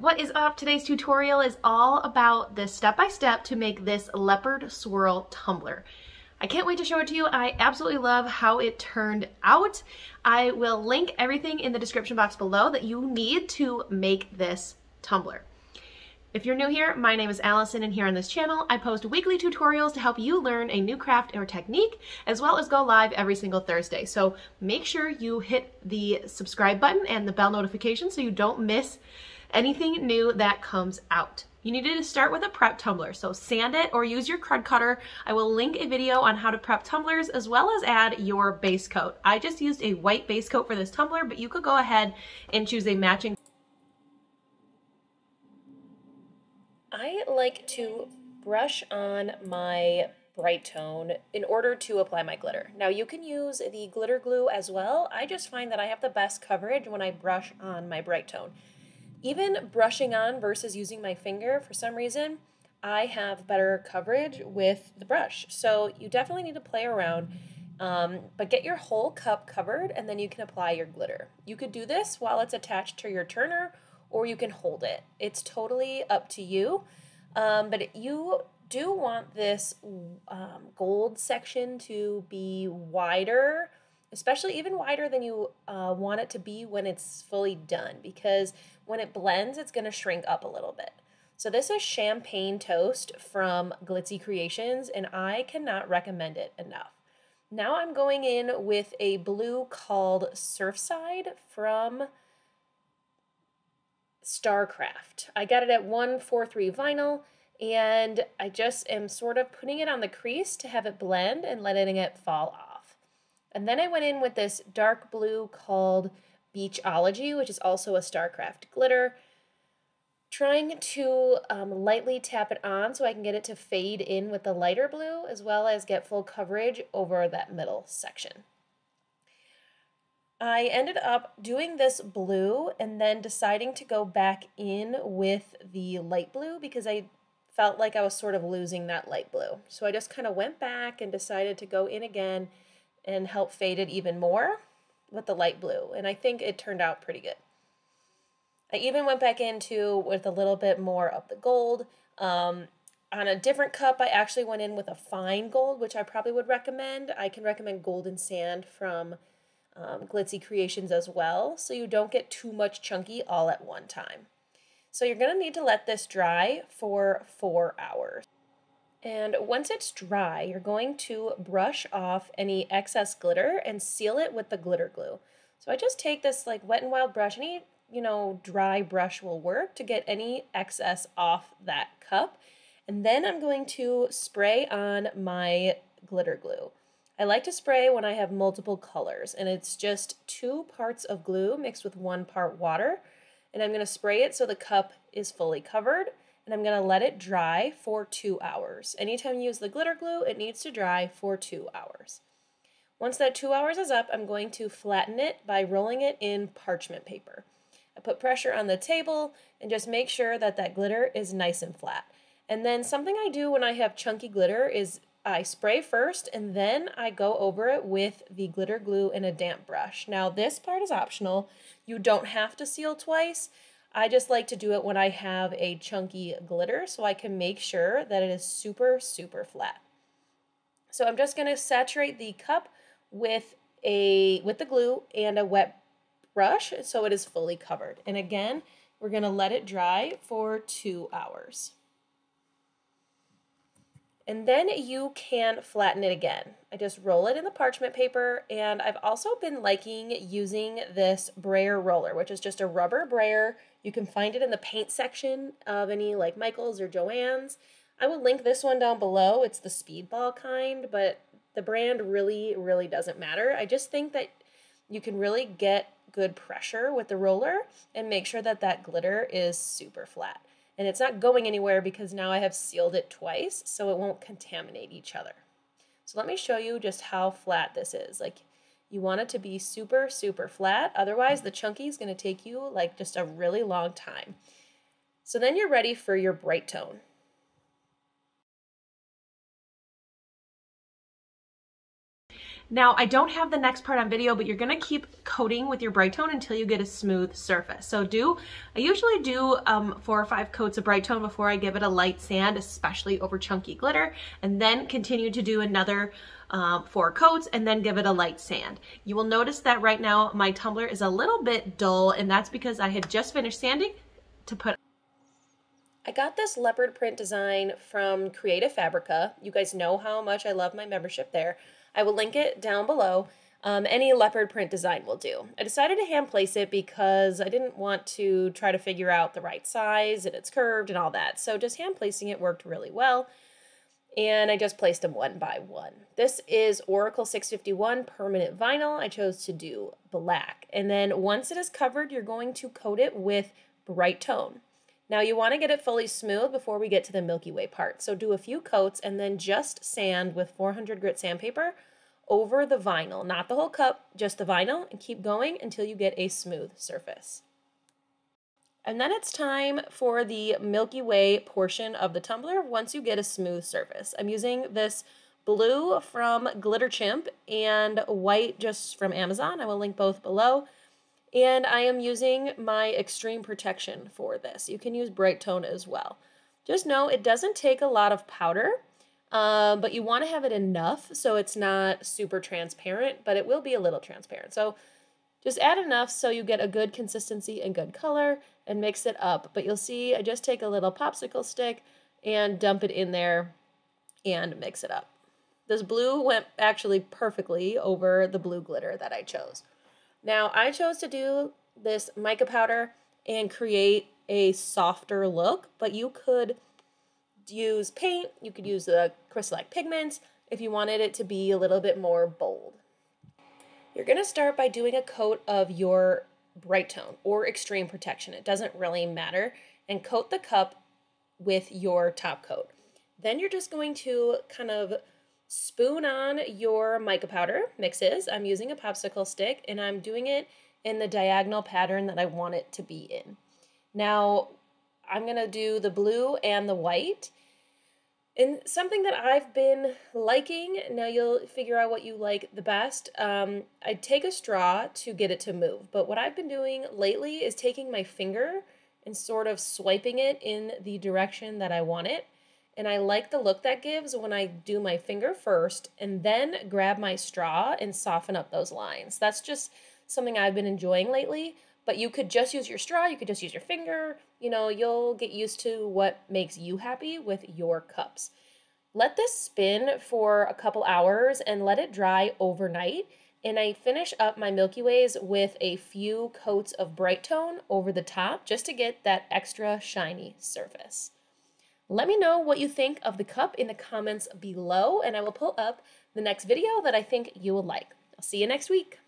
What is up? Today's tutorial is all about the step-by-step -step to make this leopard swirl tumbler. I can't wait to show it to you. I absolutely love how it turned out. I will link everything in the description box below that you need to make this tumbler. If you're new here, my name is Alison and here on this channel I post weekly tutorials to help you learn a new craft or technique as well as go live every single Thursday. So make sure you hit the subscribe button and the bell notification so you don't miss anything new that comes out. You need to start with a prep tumbler, so sand it or use your crud cutter. I will link a video on how to prep tumblers as well as add your base coat. I just used a white base coat for this tumbler, but you could go ahead and choose a matching. I like to brush on my Brite Tone in order to apply my glitter. Now you can use the glitter glue as well. I just find that I have the best coverage when I brush on my Brite Tone. Even brushing on versus using my finger, for some reason, I have better coverage with the brush. So you definitely need to play around, um, but get your whole cup covered and then you can apply your glitter. You could do this while it's attached to your turner or you can hold it. It's totally up to you, um, but you do want this um, gold section to be wider especially even wider than you uh, want it to be when it's fully done because when it blends, it's going to shrink up a little bit. So this is Champagne Toast from Glitzy Kreations, and I cannot recommend it enough. Now I'm going in with a blue called Surfside from Starcraft. I got it at 143 vinyl, and I just am sort of putting it on the crease to have it blend and letting it fall off. And then I went in with this dark blue called Beachology, which is also a StarCraft glitter, trying to um, lightly tap it on so I can get it to fade in with the lighter blue, as well as get full coverage over that middle section. I ended up doing this blue and then deciding to go back in with the light blue because I felt like I was sort of losing that light blue. So I just kind of went back and decided to go in again and help fade it even more with the light blue. And I think it turned out pretty good. I even went back into with a little bit more of the gold. Um, on a different cup, I actually went in with a fine gold, which I probably would recommend. I can recommend Golden Sand from um, Glitzy Kreations as well, so you don't get too much chunky all at one time. So you're going to need to let this dry for four hours. And once it's dry, you're going to brush off any excess glitter and seal it with the glitter glue. So I just take this like Wet n Wild brush, any, you know, dry brush will work to get any excess off that cup. And then I'm going to spray on my glitter glue. I like to spray when I have multiple colors and it's just two parts of glue mixed with one part water. And I'm going to spray it so the cup is fully covered and I'm going to let it dry for two hours. Anytime you use the glitter glue, it needs to dry for two hours. Once that two hours is up, I'm going to flatten it by rolling it in parchment paper. I put pressure on the table and just make sure that that glitter is nice and flat. And then something I do when I have chunky glitter is I spray first and then I go over it with the glitter glue in a damp brush. Now this part is optional. You don't have to seal twice. I just like to do it when I have a chunky glitter so I can make sure that it is super, super flat. So I'm just going to saturate the cup with a with the glue and a wet brush so it is fully covered. And again, we're going to let it dry for two hours. And then you can flatten it again. I just roll it in the parchment paper and I've also been liking using this brayer roller, which is just a rubber brayer. You can find it in the paint section of any like Michael's or Joann's. I will link this one down below. It's the speedball kind, but the brand really, really doesn't matter. I just think that you can really get good pressure with the roller and make sure that that glitter is super flat and it's not going anywhere because now I have sealed it twice so it won't contaminate each other. So let me show you just how flat this is. Like you want it to be super, super flat. Otherwise the chunky is going to take you like just a really long time. So then you're ready for your Brite Tone. Now, I don't have the next part on video, but you're gonna keep coating with your Brite Tone until you get a smooth surface. So do, I usually do um, four or five coats of Brite Tone before I give it a light sand, especially over chunky glitter, and then continue to do another um, four coats and then give it a light sand. You will notice that right now my tumbler is a little bit dull and that's because I had just finished sanding to put I got this leopard print design from Creative Fabrica. You guys know how much I love my membership there. I will link it down below. Um, any leopard print design will do. I decided to hand place it because I didn't want to try to figure out the right size and it's curved and all that. So just hand placing it worked really well. And I just placed them one by one. This is Oracal 651 permanent vinyl. I chose to do black. And then once it is covered, you're going to coat it with Brite Tone. Now you want to get it fully smooth before we get to the Milky Way part. So do a few coats and then just sand with 400 grit sandpaper over the vinyl, not the whole cup, just the vinyl, and keep going until you get a smooth surface. And then it's time for the Milky Way portion of the tumbler once you get a smooth surface. I'm using this blue from Glitter Chimp and white just from Amazon. I will link both below. And I am using my Extreme Protection for this. You can use Brite Tone as well. Just know it doesn't take a lot of powder, um, but you want to have it enough so it's not super transparent, but it will be a little transparent. So just add enough so you get a good consistency and good color and mix it up. But you'll see I just take a little popsicle stick and dump it in there and mix it up. This blue went actually perfectly over the blue glitter that I chose. Now, I chose to do this mica powder and create a softer look, but you could use paint, you could use the CrystaLac pigments if you wanted it to be a little bit more bold. You're going to start by doing a coat of your Brite Tone or extreme protection. It doesn't really matter. And coat the cup with your top coat. Then you're just going to kind of spoon on your mica powder mixes. I'm using a popsicle stick and I'm doing it in the diagonal pattern that I want it to be in. Now, I'm going to do the blue and the white. And something that I've been liking, now you'll figure out what you like the best. Um, I take a straw to get it to move, but what I've been doing lately is taking my finger and sort of swiping it in the direction that I want it. And I like the look that gives when I do my finger first and then grab my straw and soften up those lines. That's just something I've been enjoying lately. But you could just use your straw, you could just use your finger. You know, you'll get used to what makes you happy with your cups. Let this spin for a couple hours and let it dry overnight. And I finish up my Milky Ways with a few coats of Brite Tone over the top just to get that extra shiny surface. Let me know what you think of the cup in the comments below, and I will pull up the next video that I think you will like. I'll see you next week.